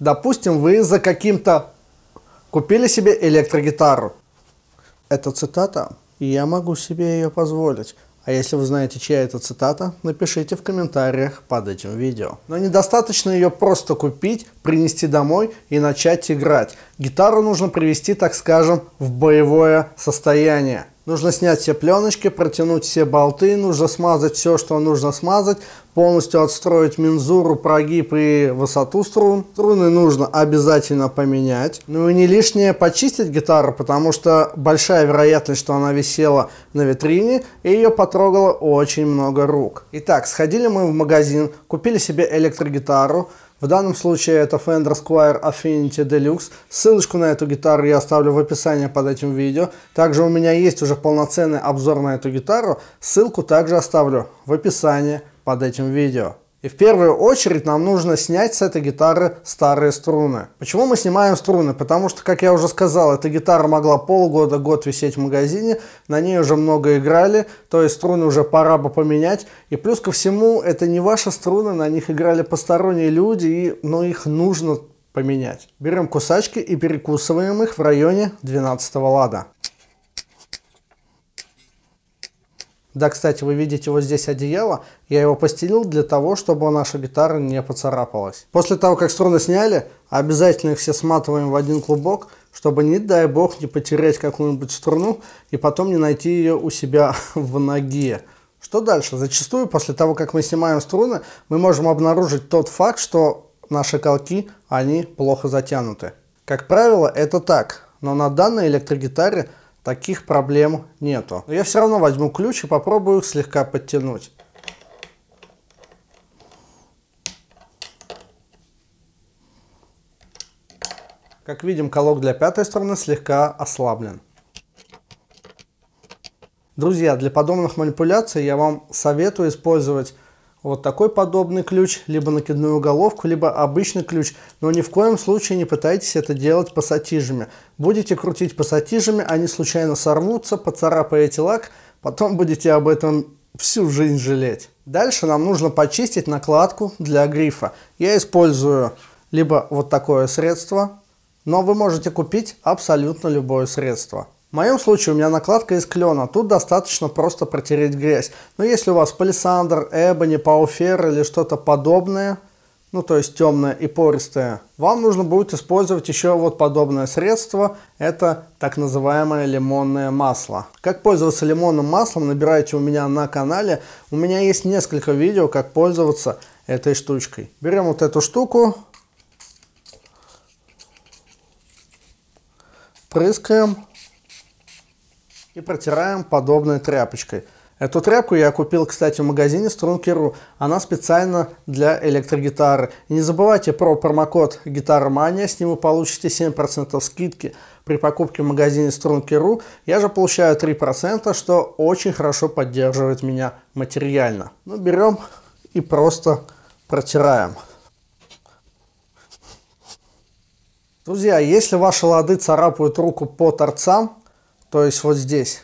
Допустим, вы за каким-то купили себе электрогитару. Это цитата, я могу себе ее позволить. А если вы знаете, чья это цитата, напишите в комментариях под этим видео. Но недостаточно ее просто купить, принести домой и начать играть. Гитару нужно привести, так скажем, в боевое состояние. Нужно снять все пленочки, протянуть все болты, нужно смазать все, что нужно смазать, полностью отстроить мензуру, прогиб и высоту струн. Струны нужно обязательно поменять. Ну и не лишнее почистить гитару, потому что большая вероятность, что она висела на витрине и ее потрогало очень много рук. Итак, сходили мы в магазин, купили себе электрогитару, в данном случае это Fender Squire Affinity Deluxe. Ссылочку на эту гитару я оставлю в описании под этим видео. Также у меня есть уже полноценный обзор на эту гитару. Ссылку также оставлю в описании под этим видео. И в первую очередь нам нужно снять с этой гитары старые струны. Почему мы снимаем струны? Потому что, как я уже сказал, эта гитара могла полгода, год висеть в магазине, на ней уже много играли, то есть струны уже пора бы поменять. И плюс ко всему, это не ваши струны, на них играли посторонние люди, и, но их нужно поменять. Берем кусачки и перекусываем их в районе 12 лада. Да, кстати, вы видите вот здесь одеяло. Я его постелил для того, чтобы наша гитара не поцарапалась. После того, как струны сняли, обязательно их все сматываем в один клубок, чтобы, не дай бог, не потерять какую-нибудь струну и потом не найти ее у себя в ноге. Что дальше? Зачастую, после того, как мы снимаем струны, мы можем обнаружить тот факт, что наши колки, они плохо затянуты. Как правило, это так. Но на данной электрогитаре таких проблем нету. Но я все равно возьму ключ и попробую их слегка подтянуть. Как видим, колок для пятой стороны слегка ослаблен. Друзья, для подобных манипуляций я вам советую использовать вот такой подобный ключ, либо накидную головку, либо обычный ключ. Но ни в коем случае не пытайтесь это делать пассатижами. Будете крутить пассатижами, они случайно сорвутся, поцарапаете лак, потом будете об этом всю жизнь жалеть. Дальше нам нужно почистить накладку для грифа. Я использую либо вот такое средство, но вы можете купить абсолютно любое средство. В моем случае у меня накладка из клена, тут достаточно просто протереть грязь. Но если у вас палисандр, эбони, пауфер или что-то подобное, ну то есть темное и пористое, вам нужно будет использовать еще вот подобное средство, это так называемое лимонное масло. Как пользоваться лимонным маслом, набирайте у меня на канале, у меня есть несколько видео, как пользоваться этой штучкой. Берем вот эту штуку, прыскаем и протираем подобной тряпочкой. Эту тряпку я купил, кстати, в магазине Strunky.ru. Она специально для электрогитары. И не забывайте про промокод Гитаромания, с ним вы получите 7% скидки при покупке в магазине Strunky.ru. Я же получаю 3%, что очень хорошо поддерживает меня материально. Ну, берем и просто протираем. Друзья, если ваши лады царапают руку по торцам, то есть вот здесь.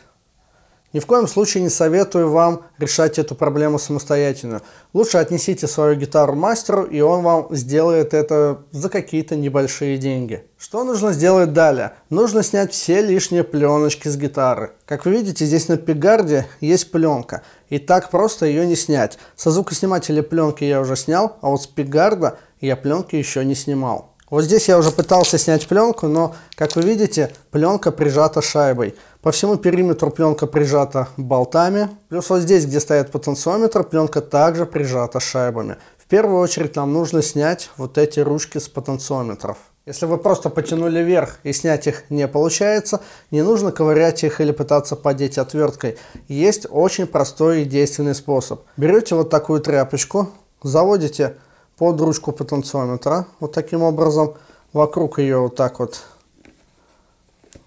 Ни в коем случае не советую вам решать эту проблему самостоятельно. Лучше отнесите свою гитару мастеру, и он вам сделает это за какие-то небольшие деньги. Что нужно сделать далее? Нужно снять все лишние пленочки с гитары. Как вы видите, здесь на пигарде есть пленка. И так просто ее не снять. Со звукоснимателя пленки я уже снял, а вот с пигарда я пленки еще не снимал. Вот здесь я уже пытался снять пленку, но, как вы видите, пленка прижата шайбой. По всему периметру пленка прижата болтами. Плюс вот здесь, где стоит потенциометр, пленка также прижата шайбами. В первую очередь нам нужно снять вот эти ручки с потенциометров. Если вы просто потянули вверх и снять их не получается, не нужно ковырять их или пытаться подеть отверткой. Есть очень простой и действенный способ. Берете вот такую тряпочку, заводите под ручку потенциометра. Вот таким образом вокруг ее вот так вот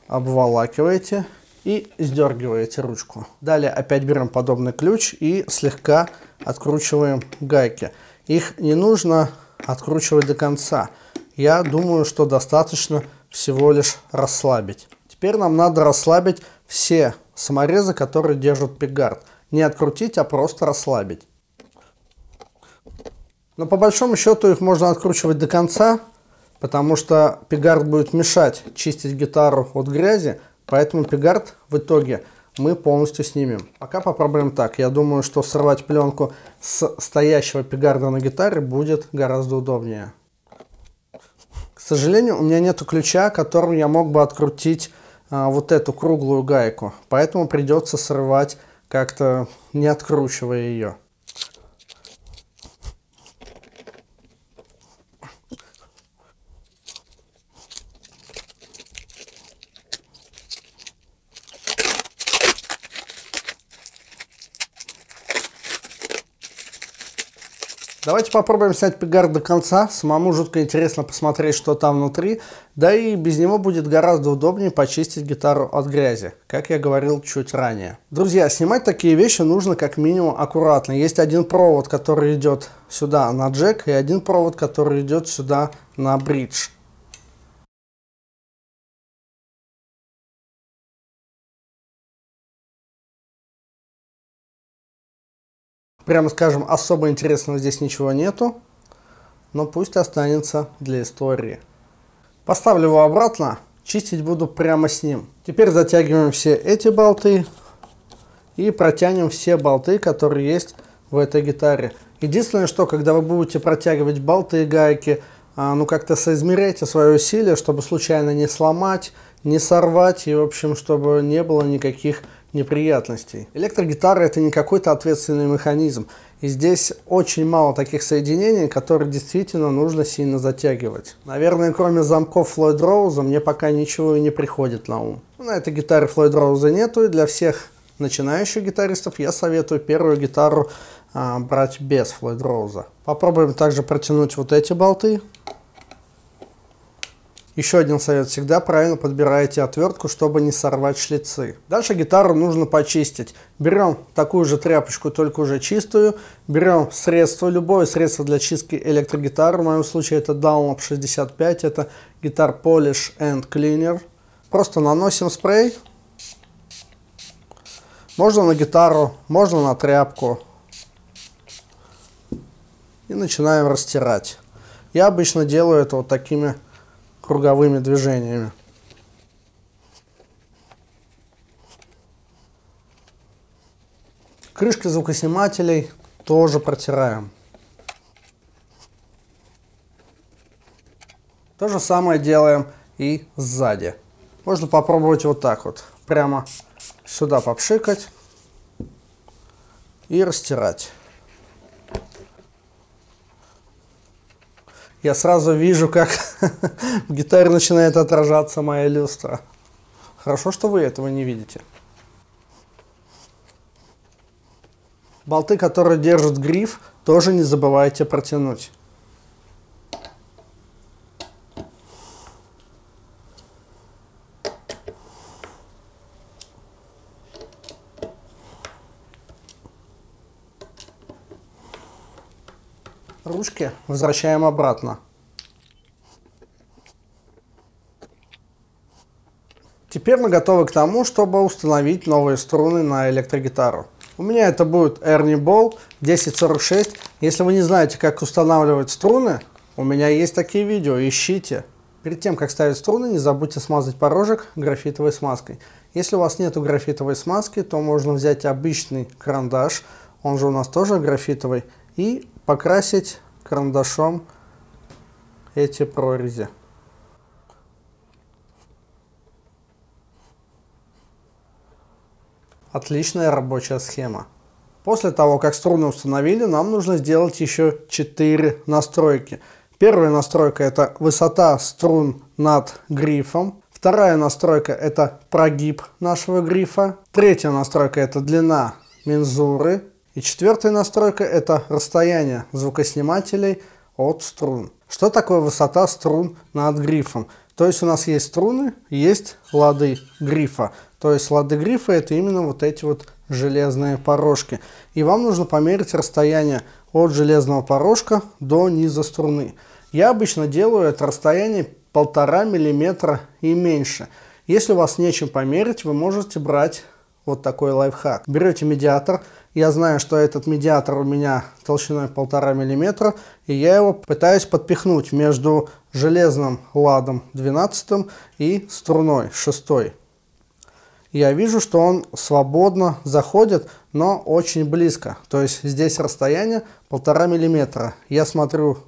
обволакиваете и сдергиваете ручку. Далее опять берем подобный ключ и слегка откручиваем гайки. Их не нужно откручивать до конца. Я думаю, что достаточно всего лишь расслабить. Теперь нам надо расслабить все саморезы, которые держат пигард. Не открутить, а просто расслабить. Но по большому счету их можно откручивать до конца, потому что пигард будет мешать чистить гитару от грязи, поэтому пигард в итоге мы полностью снимем. Пока попробуем так. Я думаю, что срывать пленку с стоящего пигарда на гитаре будет гораздо удобнее. К сожалению, у меня нет ключа, которым я мог бы открутить а, вот эту круглую гайку. Поэтому придется срывать как-то не откручивая ее. Давайте попробуем снять пигар до конца. Самому жутко интересно посмотреть, что там внутри. Да и без него будет гораздо удобнее почистить гитару от грязи, как я говорил чуть ранее. Друзья, снимать такие вещи нужно как минимум аккуратно. Есть один провод, который идет сюда на джек, и один провод, который идет сюда на бридж. Прямо скажем, особо интересного здесь ничего нету, но пусть останется для истории. Поставлю его обратно, чистить буду прямо с ним. Теперь затягиваем все эти болты и протянем все болты, которые есть в этой гитаре. Единственное, что когда вы будете протягивать болты и гайки, а, ну как-то соизмеряйте свое усилие, чтобы случайно не сломать, не сорвать и, в общем, чтобы не было никаких неприятностей. Электрогитара это не какой-то ответственный механизм. И здесь очень мало таких соединений, которые действительно нужно сильно затягивать. Наверное, кроме замков Флойд Роуза, мне пока ничего и не приходит на ум. На этой гитаре Флойд Роуза нету, и для всех начинающих гитаристов я советую первую гитару а, брать без Флойд Роуза. Попробуем также протянуть вот эти болты. Еще один совет. Всегда правильно подбирайте отвертку, чтобы не сорвать шлицы. Дальше гитару нужно почистить. Берем такую же тряпочку, только уже чистую. Берем средство, любое средство для чистки электрогитары. В моем случае это Dunlop 65. Это гитар Polish and Cleaner. Просто наносим спрей. Можно на гитару, можно на тряпку. И начинаем растирать. Я обычно делаю это вот такими круговыми движениями. Крышки звукоснимателей тоже протираем. То же самое делаем и сзади. Можно попробовать вот так вот. Прямо сюда попшикать и растирать. Я сразу вижу, как в гитаре начинает отражаться моя люстра. Хорошо, что вы этого не видите. Болты, которые держат гриф, тоже не забывайте протянуть. Ручки возвращаем обратно. Теперь мы готовы к тому, чтобы установить новые струны на электрогитару. У меня это будет Ernie Ball 1046. Если вы не знаете, как устанавливать струны, у меня есть такие видео, ищите. Перед тем, как ставить струны, не забудьте смазать порожек графитовой смазкой. Если у вас нет графитовой смазки, то можно взять обычный карандаш, он же у нас тоже графитовый, и покрасить карандашом эти прорези. Отличная рабочая схема. После того, как струны установили, нам нужно сделать еще 4 настройки. Первая настройка это высота струн над грифом. Вторая настройка это прогиб нашего грифа. Третья настройка это длина мензуры. И четвертая настройка это расстояние звукоснимателей от струн. Что такое высота струн над грифом? То есть у нас есть струны, есть лады грифа. То есть лады грифа это именно вот эти вот железные порожки. И вам нужно померить расстояние от железного порожка до низа струны. Я обычно делаю это расстояние полтора миллиметра и меньше. Если у вас нечем померить, вы можете брать вот такой лайфхак. Берете медиатор, я знаю, что этот медиатор у меня толщиной полтора миллиметра, и я его пытаюсь подпихнуть между железным ладом 12 и струной 6. Я вижу, что он свободно заходит, но очень близко. То есть здесь расстояние полтора миллиметра. Я смотрю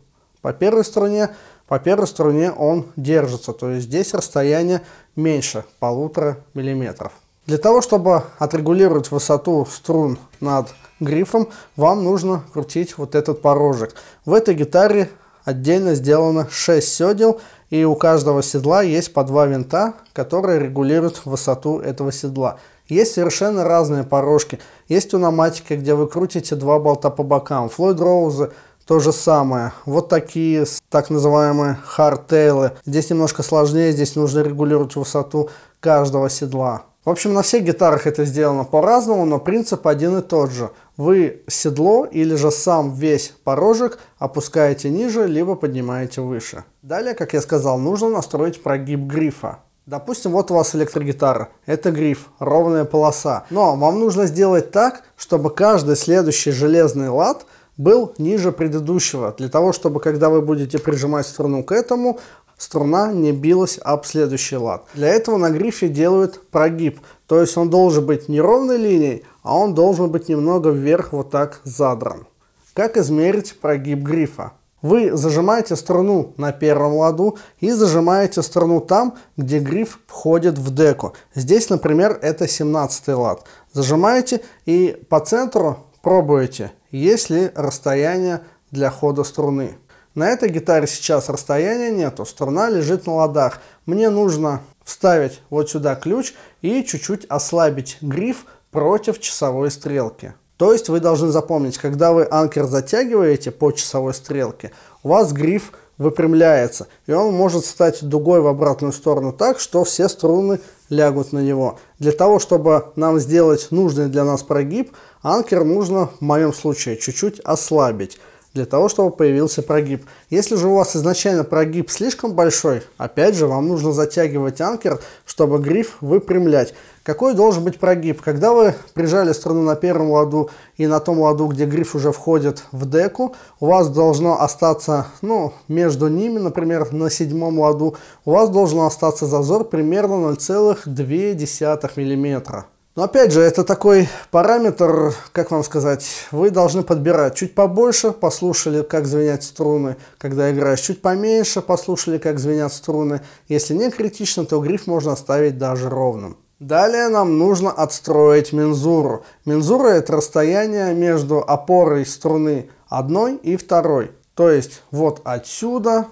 по первой струне, по первой струне он держится. То есть здесь расстояние меньше полутора миллиметров. Для того, чтобы отрегулировать высоту струн над грифом, вам нужно крутить вот этот порожек. В этой гитаре отдельно сделано 6 седел, и у каждого седла есть по два винта, которые регулируют высоту этого седла. Есть совершенно разные порожки. Есть у Номатика, где вы крутите два болта по бокам. Флойд Роузы то же самое. Вот такие так называемые хардтейлы. Здесь немножко сложнее, здесь нужно регулировать высоту каждого седла. В общем, на всех гитарах это сделано по-разному, но принцип один и тот же. Вы седло или же сам весь порожек опускаете ниже, либо поднимаете выше. Далее, как я сказал, нужно настроить прогиб грифа. Допустим, вот у вас электрогитара. Это гриф, ровная полоса. Но вам нужно сделать так, чтобы каждый следующий железный лад был ниже предыдущего. Для того, чтобы когда вы будете прижимать струну к этому, струна не билась об следующий лад. Для этого на грифе делают прогиб, то есть он должен быть не ровной линией, а он должен быть немного вверх вот так задран. Как измерить прогиб грифа? Вы зажимаете струну на первом ладу и зажимаете струну там, где гриф входит в деку. Здесь, например, это 17 лад. Зажимаете и по центру пробуете, есть ли расстояние для хода струны. На этой гитаре сейчас расстояния нету, струна лежит на ладах. Мне нужно вставить вот сюда ключ и чуть-чуть ослабить гриф против часовой стрелки. То есть вы должны запомнить, когда вы анкер затягиваете по часовой стрелке, у вас гриф выпрямляется, и он может стать дугой в обратную сторону так, что все струны лягут на него. Для того, чтобы нам сделать нужный для нас прогиб, анкер нужно, в моем случае, чуть-чуть ослабить для того, чтобы появился прогиб. Если же у вас изначально прогиб слишком большой, опять же, вам нужно затягивать анкер, чтобы гриф выпрямлять. Какой должен быть прогиб? Когда вы прижали струну на первом ладу и на том ладу, где гриф уже входит в деку, у вас должно остаться, ну, между ними, например, на седьмом ладу, у вас должен остаться зазор примерно 0,2 миллиметра. Но опять же, это такой параметр, как вам сказать, вы должны подбирать. Чуть побольше послушали, как звенят струны, когда играешь. Чуть поменьше послушали, как звенят струны. Если не критично, то гриф можно оставить даже ровным. Далее нам нужно отстроить мензуру. Мензура это расстояние между опорой струны одной и второй. То есть вот отсюда,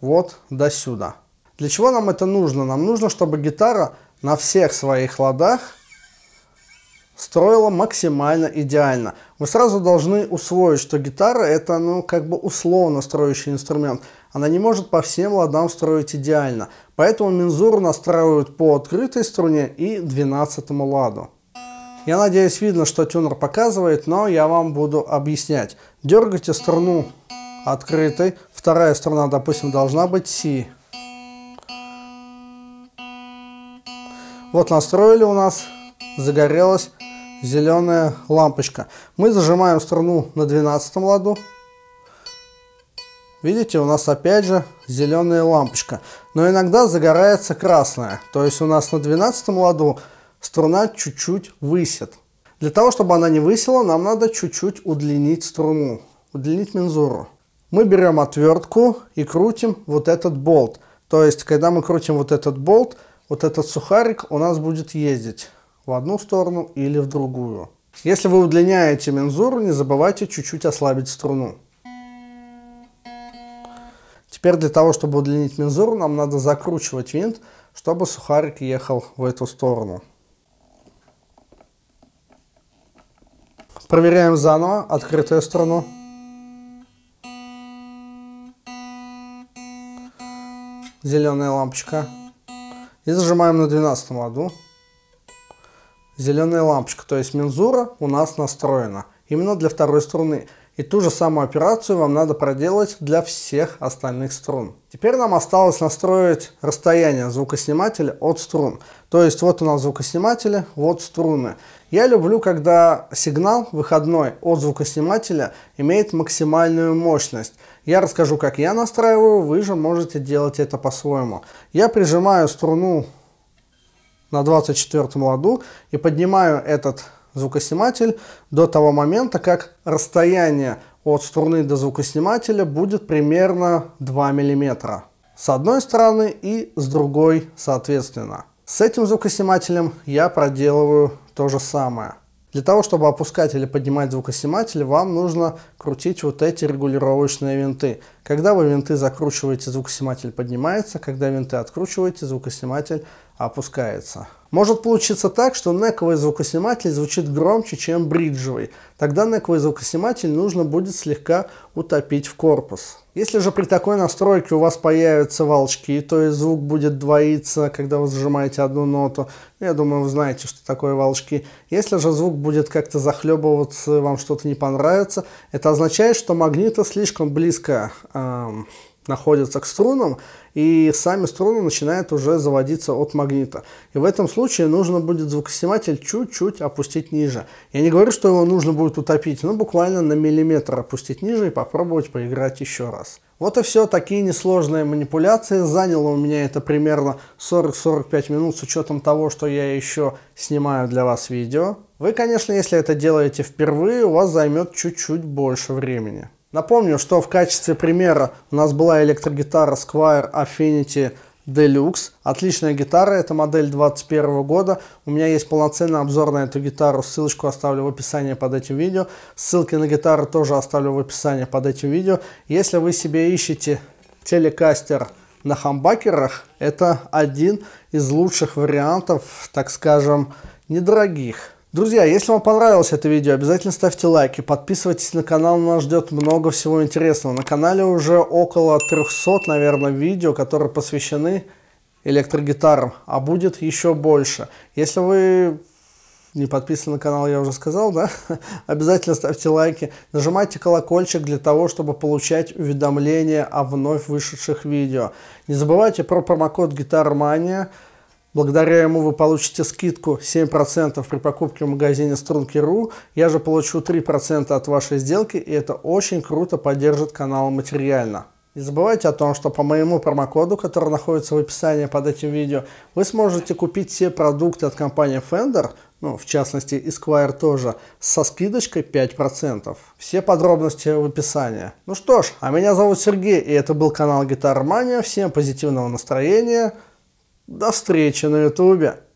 вот до сюда. Для чего нам это нужно? Нам нужно, чтобы гитара на всех своих ладах строила максимально идеально. Вы сразу должны усвоить, что гитара это ну как бы условно строящий инструмент. Она не может по всем ладам строить идеально. Поэтому мензуру настраивают по открытой струне и 12 ладу. Я надеюсь видно, что тюнер показывает, но я вам буду объяснять. Дергайте струну открытой, вторая струна, допустим, должна быть си. Вот настроили у нас, загорелась зеленая лампочка. Мы зажимаем струну на 12 ладу. Видите, у нас опять же зеленая лампочка. Но иногда загорается красная. То есть у нас на 12 ладу струна чуть-чуть высит. Для того, чтобы она не высила, нам надо чуть-чуть удлинить струну, удлинить мензуру. Мы берем отвертку и крутим вот этот болт. То есть, когда мы крутим вот этот болт, вот этот сухарик у нас будет ездить в одну сторону или в другую. Если вы удлиняете мензуру, не забывайте чуть-чуть ослабить струну. Теперь для того, чтобы удлинить мензуру, нам надо закручивать винт, чтобы сухарик ехал в эту сторону. Проверяем заново открытую струну. Зеленая лампочка и зажимаем на 12 ладу. Зеленая лампочка, то есть мензура у нас настроена именно для второй струны. И ту же самую операцию вам надо проделать для всех остальных струн. Теперь нам осталось настроить расстояние звукоснимателя от струн. То есть вот у нас звукосниматели, вот струны. Я люблю, когда сигнал выходной от звукоснимателя имеет максимальную мощность. Я расскажу, как я настраиваю, вы же можете делать это по-своему. Я прижимаю струну на 24 ладу и поднимаю этот звукосниматель до того момента, как расстояние от струны до звукоснимателя будет примерно 2 мм. С одной стороны и с другой соответственно. С этим звукоснимателем я проделываю то же самое. Для того, чтобы опускать или поднимать звукосниматель, вам нужно крутить вот эти регулировочные винты. Когда вы винты закручиваете, звукосниматель поднимается, когда винты откручиваете, звукосниматель опускается. Может получиться так, что нековый звукосниматель звучит громче, чем бриджевый. Тогда нековый звукосниматель нужно будет слегка утопить в корпус. Если же при такой настройке у вас появятся волчки, то есть звук будет двоиться, когда вы зажимаете одну ноту, я думаю, вы знаете, что такое волчки. Если же звук будет как-то захлебываться, вам что-то не понравится, это означает, что магниты слишком близко эм, находятся к струнам, и сами струны начинают уже заводиться от магнита. И в этом случае нужно будет звукосниматель чуть-чуть опустить ниже. Я не говорю, что его нужно будет утопить, но буквально на миллиметр опустить ниже и попробовать поиграть еще раз. Вот и все, такие несложные манипуляции. Заняло у меня это примерно 40-45 минут с учетом того, что я еще снимаю для вас видео. Вы, конечно, если это делаете впервые, у вас займет чуть-чуть больше времени. Напомню, что в качестве примера у нас была электрогитара Squire Affinity Deluxe. Отличная гитара, это модель 21 года. У меня есть полноценный обзор на эту гитару, ссылочку оставлю в описании под этим видео. Ссылки на гитару тоже оставлю в описании под этим видео. Если вы себе ищете телекастер на хамбакерах, это один из лучших вариантов, так скажем, недорогих. Друзья, если вам понравилось это видео, обязательно ставьте лайки, подписывайтесь на канал, нас ждет много всего интересного. На канале уже около 300, наверное, видео, которые посвящены электрогитарам, а будет еще больше. Если вы не подписаны на канал, я уже сказал, да? Обязательно ставьте лайки, нажимайте колокольчик для того, чтобы получать уведомления о вновь вышедших видео. Не забывайте про промокод GuitarMania. Благодаря ему вы получите скидку 7% при покупке в магазине Strunky.ru. Я же получу 3% от вашей сделки, и это очень круто поддержит канал материально. Не забывайте о том, что по моему промокоду, который находится в описании под этим видео, вы сможете купить все продукты от компании Fender, ну, в частности, Esquire тоже, со скидочкой 5%. Все подробности в описании. Ну что ж, а меня зовут Сергей, и это был канал Гитара Мания. Всем позитивного настроения. До встречи на ютубе.